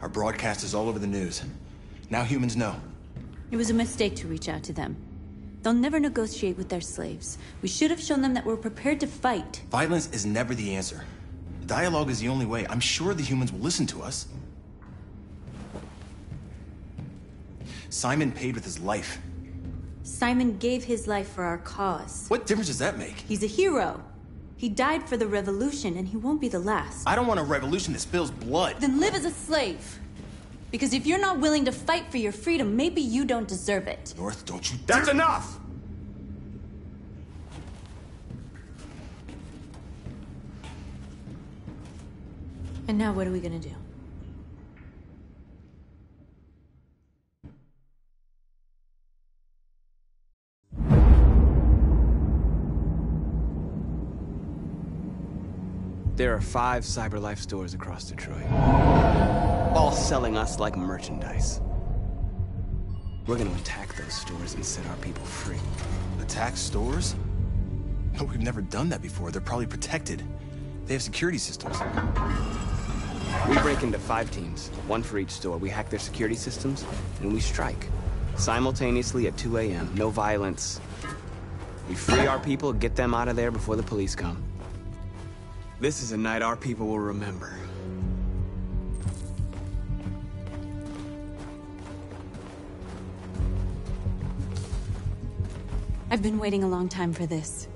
Our broadcast is all over the news. Now humans know. It was a mistake to reach out to them. They'll never negotiate with their slaves. We should have shown them that we're prepared to fight. Violence is never the answer. Dialogue is the only way. I'm sure the humans will listen to us. Simon paid with his life. Simon gave his life for our cause. What difference does that make? He's a hero. He died for the revolution, and he won't be the last. I don't want a revolution that spills blood. Then live as a slave. Because if you're not willing to fight for your freedom, maybe you don't deserve it. North, don't you That's enough! And now what are we gonna do? There are five CyberLife stores across Detroit. All selling us like merchandise. We're gonna attack those stores and set our people free. Attack stores? No, we've never done that before. They're probably protected. They have security systems. We break into five teams, one for each store. We hack their security systems, and we strike. Simultaneously at 2 a.m. No violence. We free our people, get them out of there before the police come. This is a night our people will remember. I've been waiting a long time for this.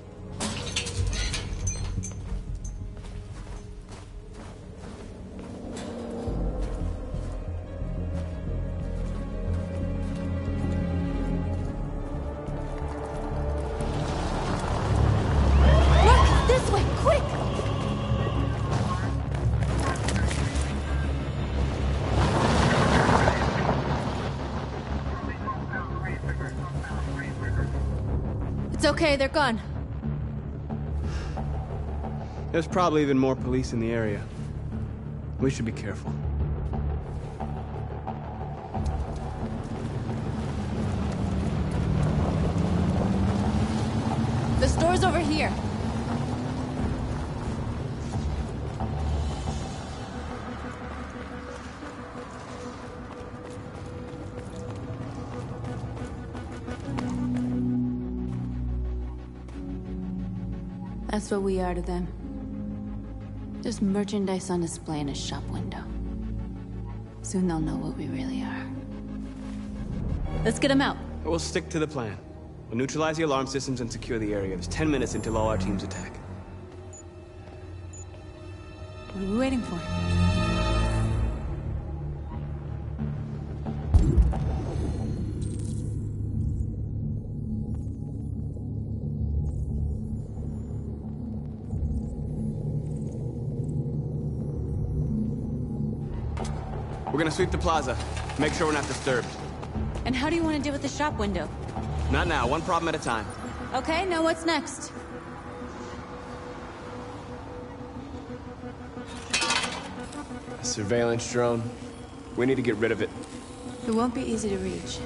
It's okay, they're gone. There's probably even more police in the area. We should be careful. The store's over here. That's what we are to them. Just merchandise on display in a shop window. Soon they'll know what we really are. Let's get them out. We'll stick to the plan. We'll neutralize the alarm systems and secure the area. There's 10 minutes until all our teams attack. What are we waiting for? We're gonna sweep the plaza. Make sure we're not disturbed. And how do you want to deal with the shop window? Not now, one problem at a time. Okay, now what's next? A surveillance drone. We need to get rid of it. It won't be easy to reach.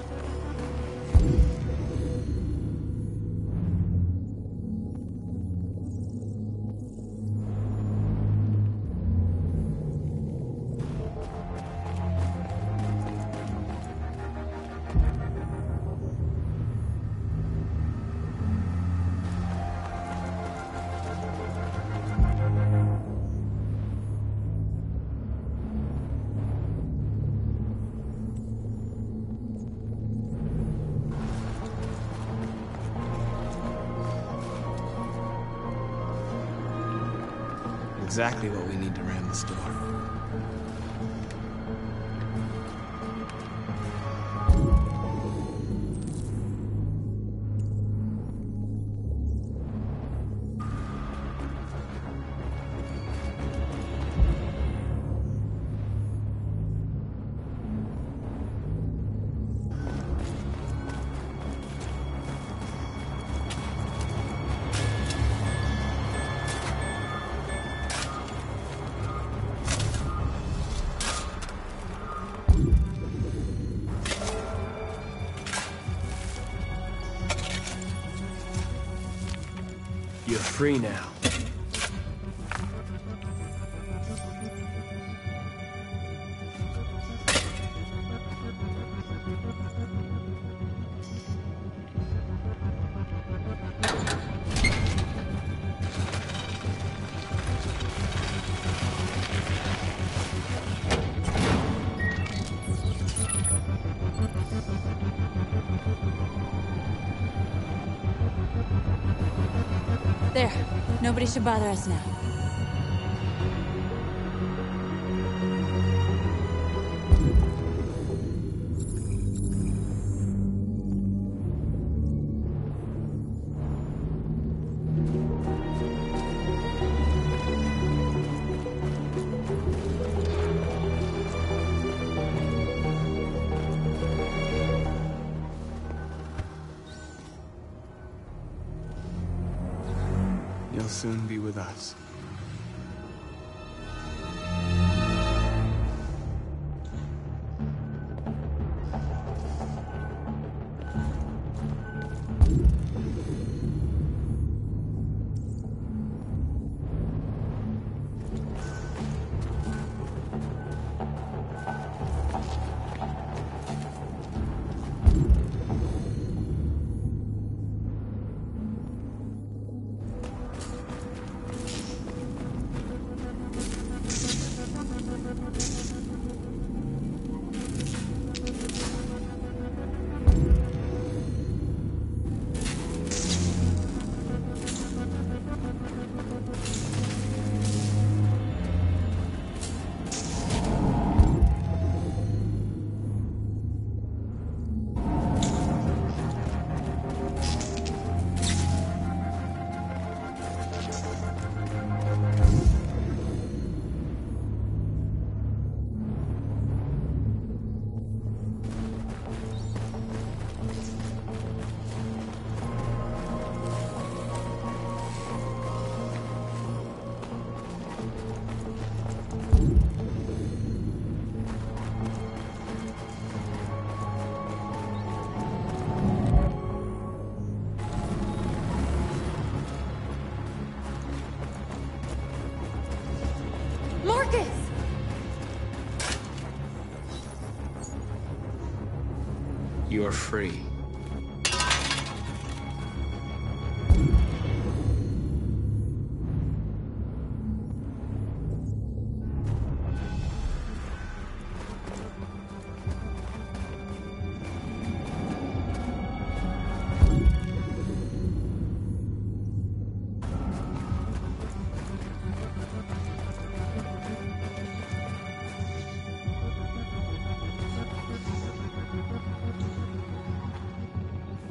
Free now. Nobody should bother us now. With us. Are free.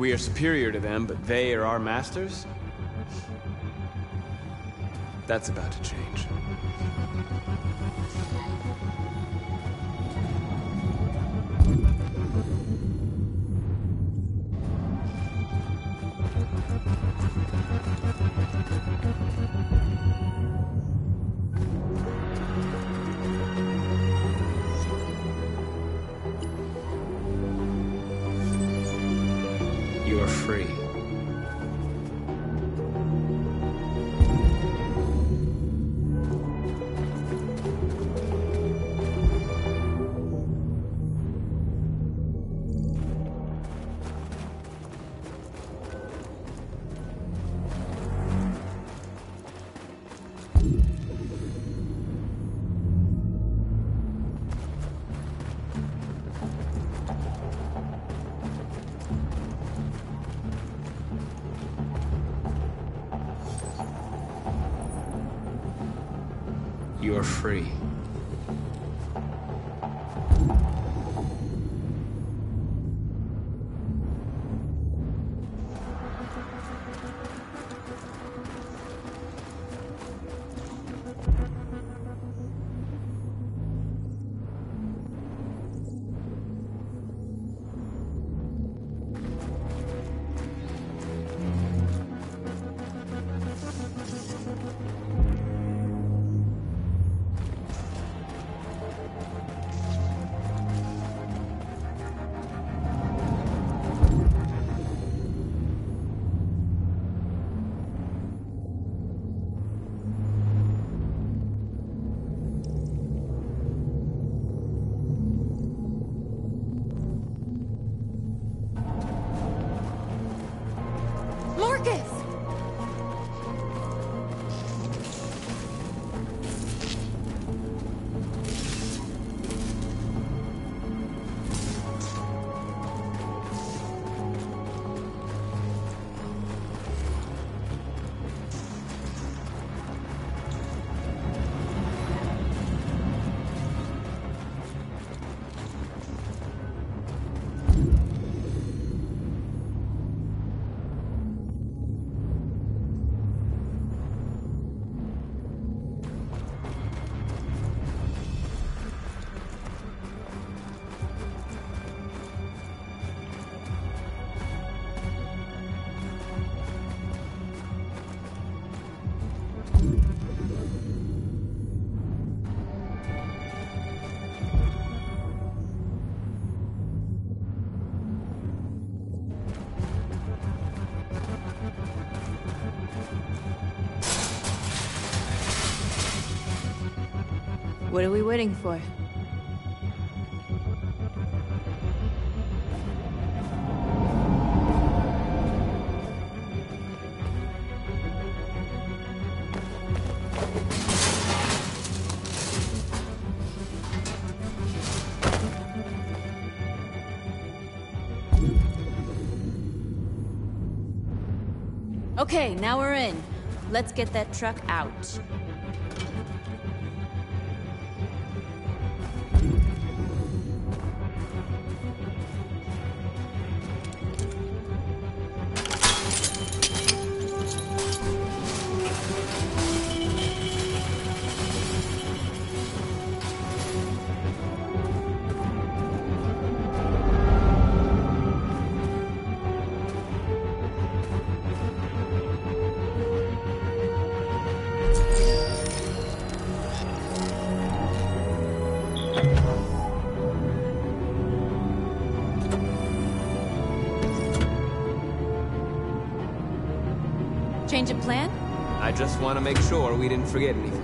We are superior to them, but they are our masters? That's about to change. Free. What are we waiting for? Okay, now we're in. Let's get that truck out. Change of plan? I just want to make sure we didn't forget anything.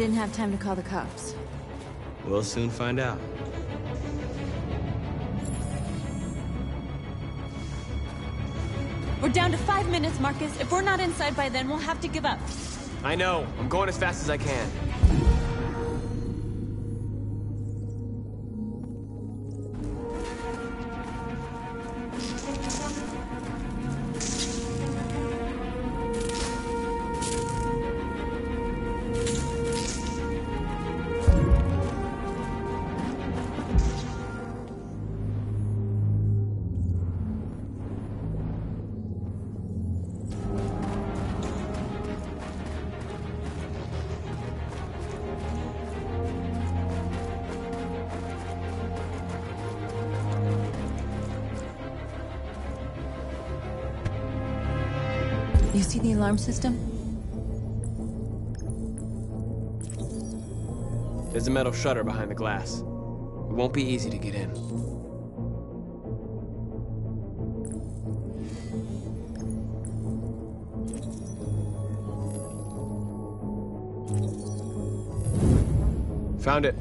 Didn't have time to call the cops. We'll soon find out. We're down to five minutes, Marcus. If we're not inside by then, we'll have to give up. I know. I'm going as fast as I can. You see the alarm system? There's a metal shutter behind the glass. It won't be easy to get in. Found it.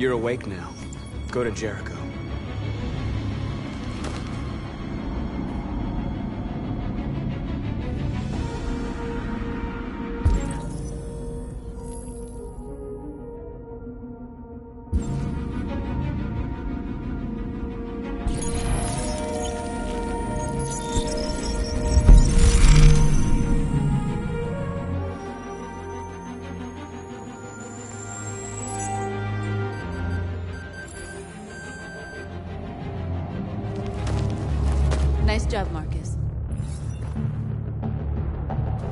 You're awake now. Go to Jericho. Job, Marcus.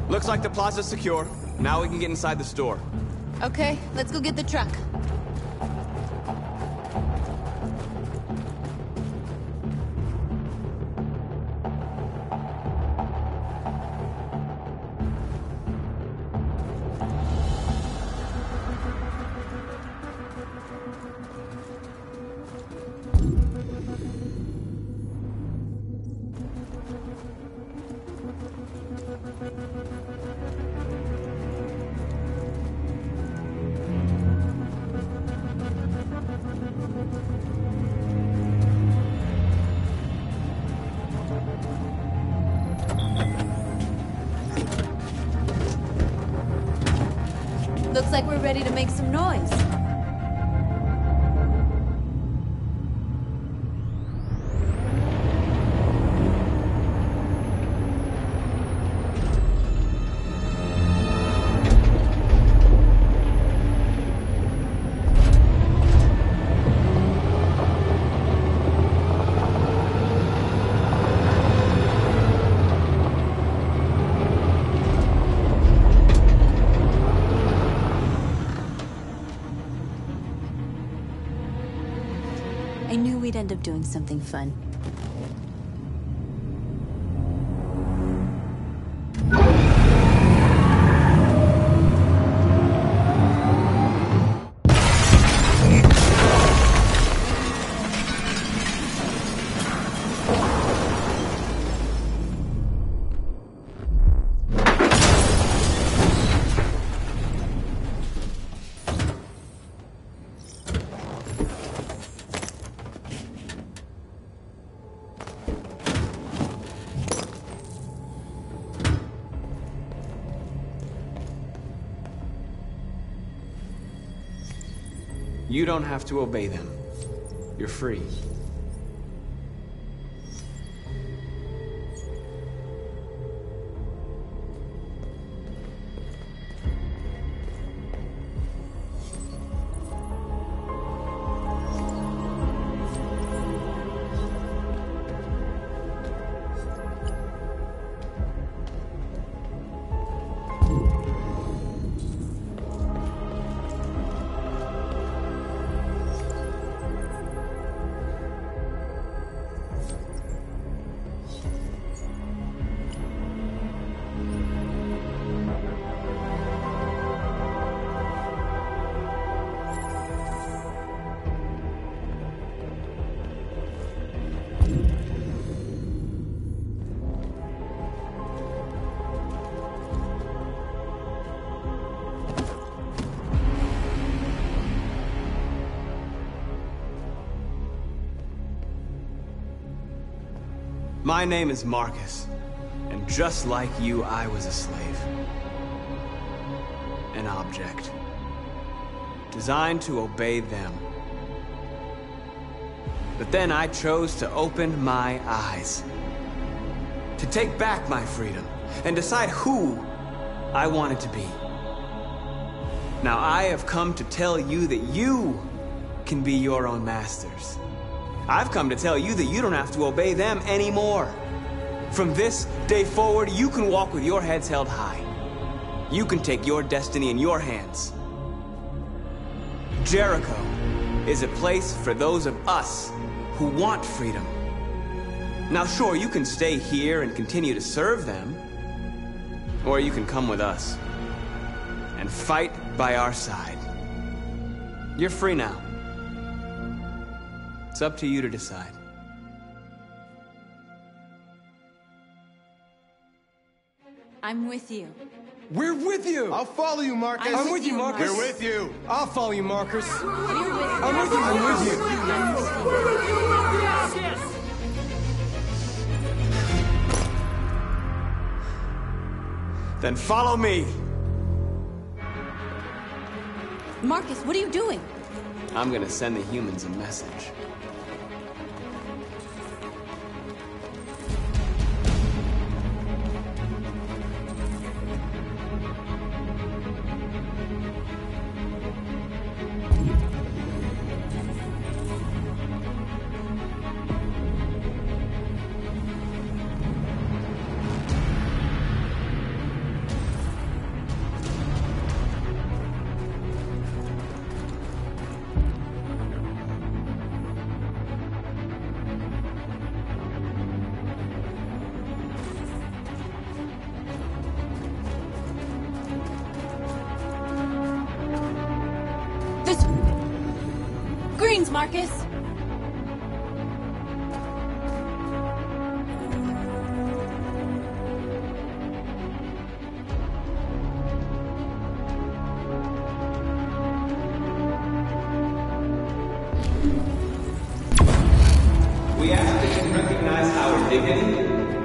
Looks like the plaza's secure. Now we can get inside the store. Okay, let's go get the truck. We'd end up doing something fun. You don't have to obey them. you're free. My name is Marcus, and just like you, I was a slave. An object. Designed to obey them. But then I chose to open my eyes. To take back my freedom, and decide who I wanted to be. Now I have come to tell you that you can be your own masters. I've come to tell you that you don't have to obey them anymore. From this day forward, you can walk with your heads held high. You can take your destiny in your hands. Jericho is a place for those of us who want freedom. Now, sure, you can stay here and continue to serve them, or you can come with us and fight by our side. You're free now. It's up to you to decide. I'm with you. We're with you. I'll follow you, Marcus. I'm I'm with you, Marcus. We're with you. I'll follow you, Marcus. You're with me. I'm with you. I'm with you. I'm with you. Then follow me. Marcus, what are you doing? I'm gonna send the humans a message.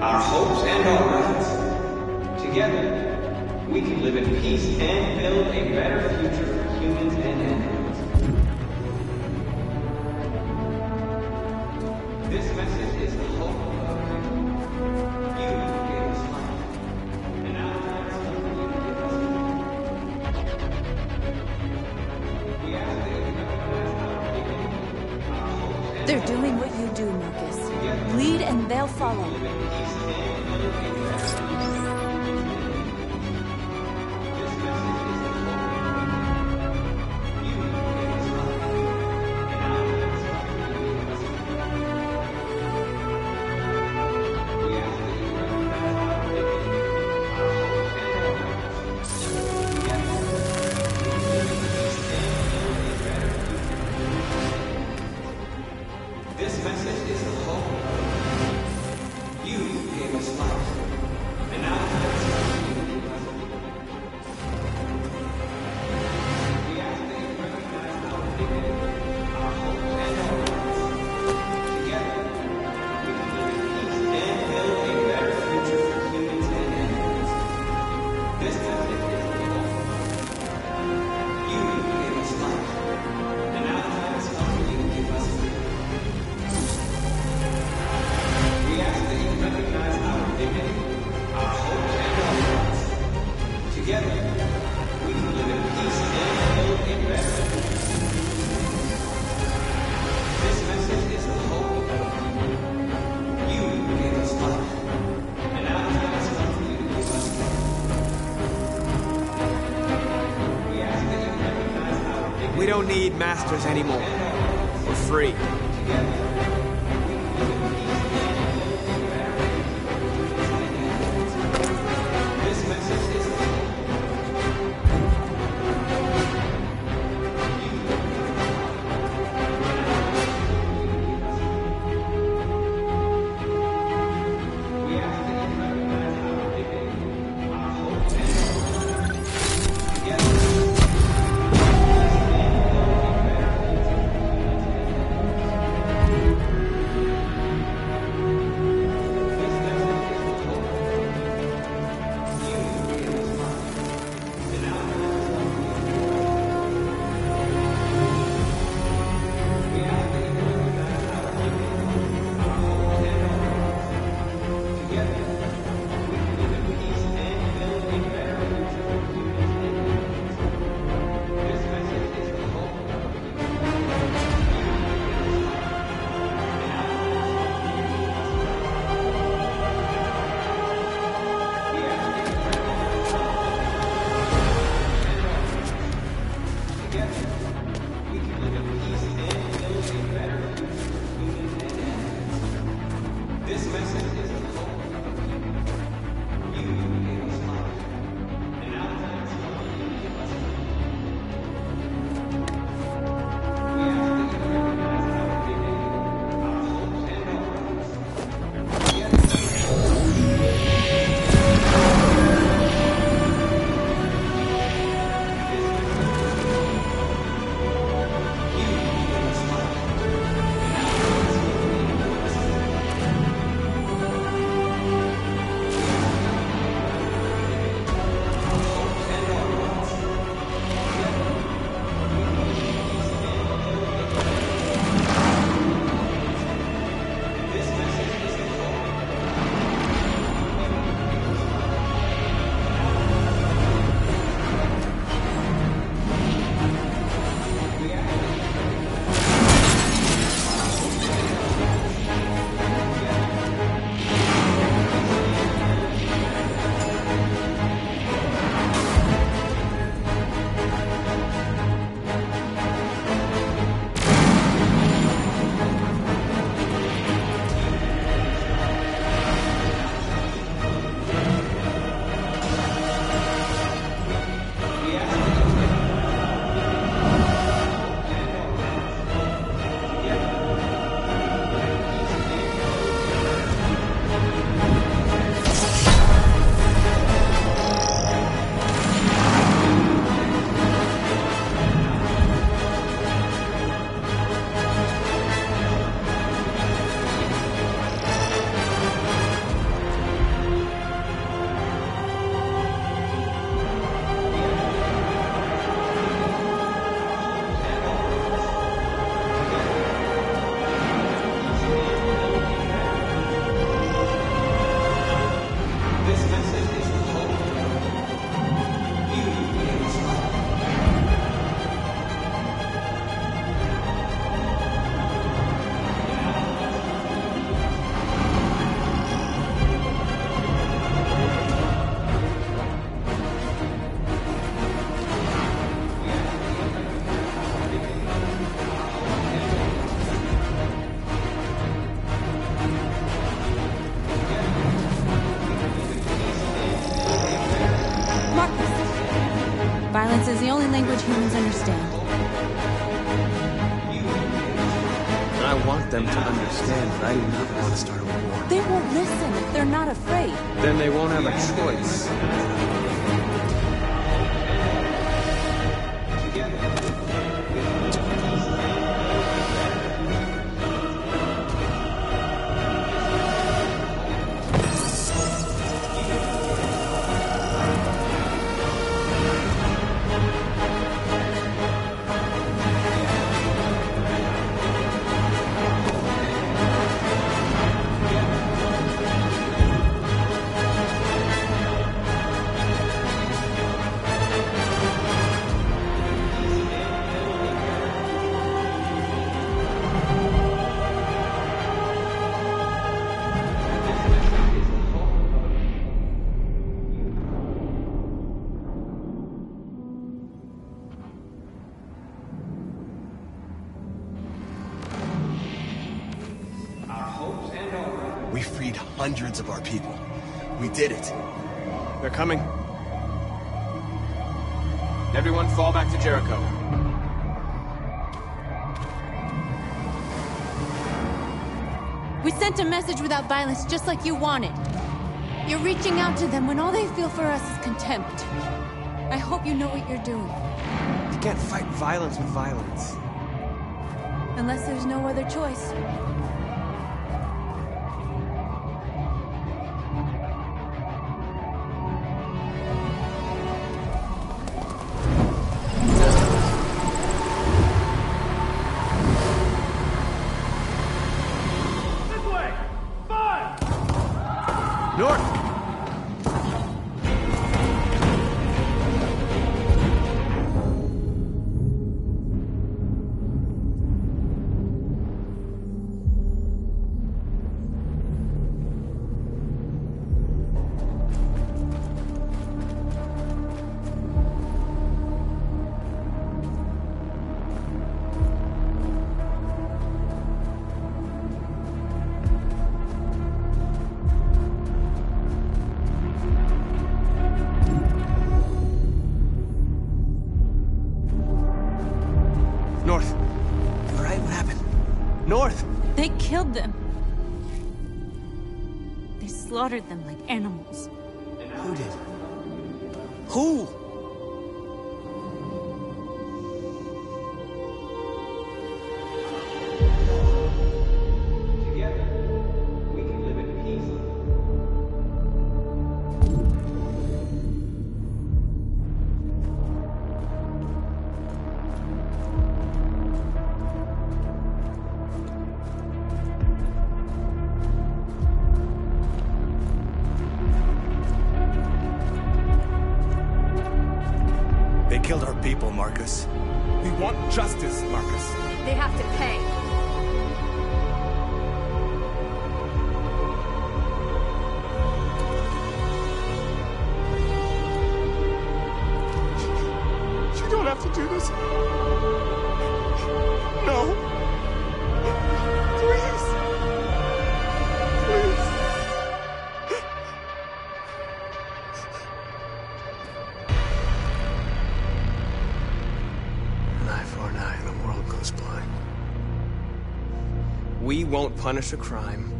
Our hopes, and our rights. Together, we can live in peace and build a better future for humans and animals. Need masters anymore. We're free. Them to understand that I do not want to start a war. They won't listen if they're not afraid. Then they won't have a choice. Hundreds of our people. We did it. They're coming. Everyone fall back to Jericho. We sent a message without violence, just like you wanted. You're reaching out to them when all they feel for us is contempt. I hope you know what you're doing. You can't fight violence with violence. Unless there's no other choice. North! Slaughtered them justice, punish a crime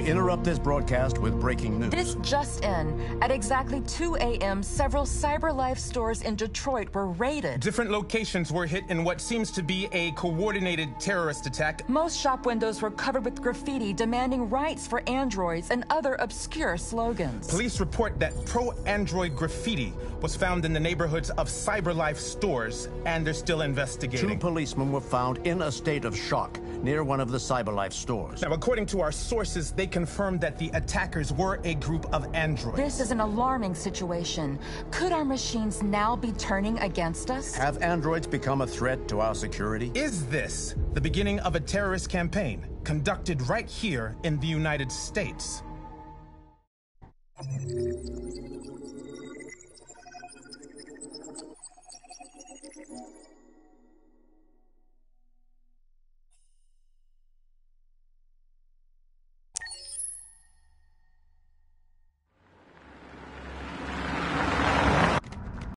We interrupt this broadcast with breaking news. This just in. At exactly 2 a.m., several CyberLife stores in Detroit were raided. Different locations were hit in what seems to be a coordinated terrorist attack. Most shop windows were covered with graffiti demanding rights for androids and other obscure slogans. Police report that pro Android graffiti was found in the neighborhoods of CyberLife stores, and they're still investigating. Two policemen were found in a state of shock near one of the CyberLife stores. Now, according to our sources, they confirmed that the attackers were a group of androids. This is an alarming situation. Could our machines now be turning against us? Have androids become a threat to our security? Is this the beginning of a terrorist campaign conducted right here in the United States?